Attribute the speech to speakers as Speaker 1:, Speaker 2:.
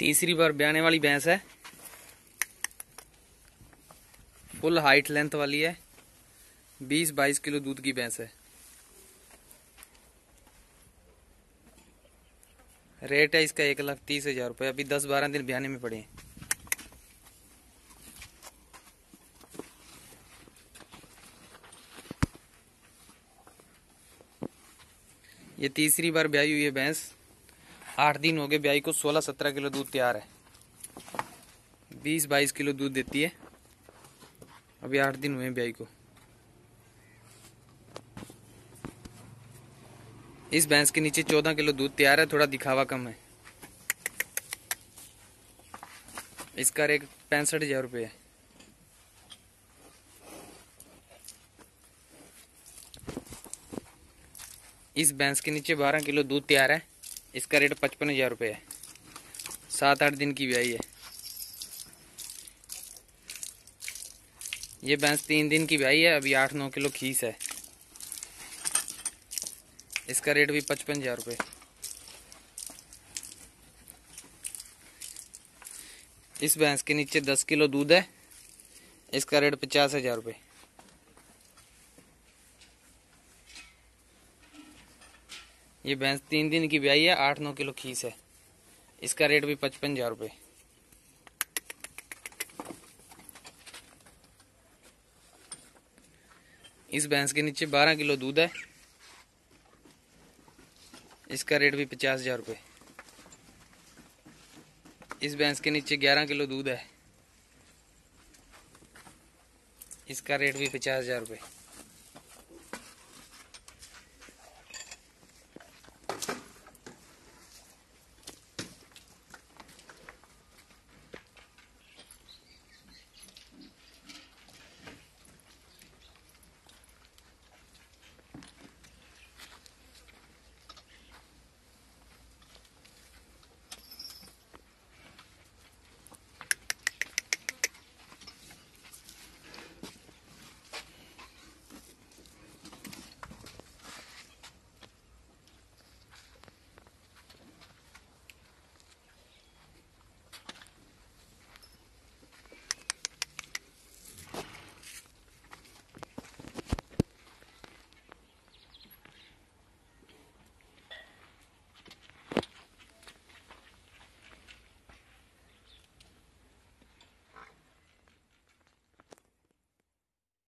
Speaker 1: तीसरी बार ब्याने वाली भैंस है। फुल हाइट लेंथ वाली है। 20-22 किलो दूध की भैंस है। रेट है इसका एक लाख तीस हज़ार रुपये अभी दस बारह दिन ब्याने में पड़े हैं। ये तीसरी बार ब्याई हुई है भैंस। आठ दिन हो गए ब्याई को, सोलह सत्रह किलो दूध तैयार है। बीस बाईस किलो दूध देती है। अभी आठ दिन हुए ब्याई को। इस भैंस के नीचे चौदह किलो दूध तैयार है, थोड़ा दिखावा कम है। इसका रेट पैंसठ हज़ार रुपये है। इस भैंस के नीचे बारह किलो दूध तैयार है। इसका रेट पचपन हज़ार रुपये है। सात आठ दिन की ब्याई है। ये भैंस तीन दिन की ब्याई है, अभी आठ नौ किलो खीस है। इसका रेट भी पचपन हज़ार रुपये इस भैंस के नीचे दस किलो दूध है, इसका रेट पचास हज़ार रुपये ये भैंस तीन दिन की ब्याई है, आठ नौ किलो खीस है। इसका रेट भी पचपन हज़ार रुपये इस भैंस के नीचे बारह किलो दूध है। इसका रेट भी पचास हज़ार रुपये इस भैंस के नीचे ग्यारह किलो दूध है। इसका रेट भी पचास हज़ार रुपये